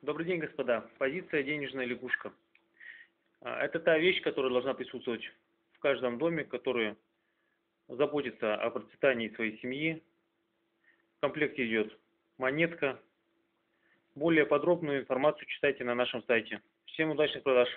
Добрый день, господа. Позиция денежная лягушка. А, это та вещь, которая должна присутствовать в каждом доме, который заботится о процветании своей семьи. В комплекте идет монетка. Более подробную информацию читайте на нашем сайте. Всем удачных продаж!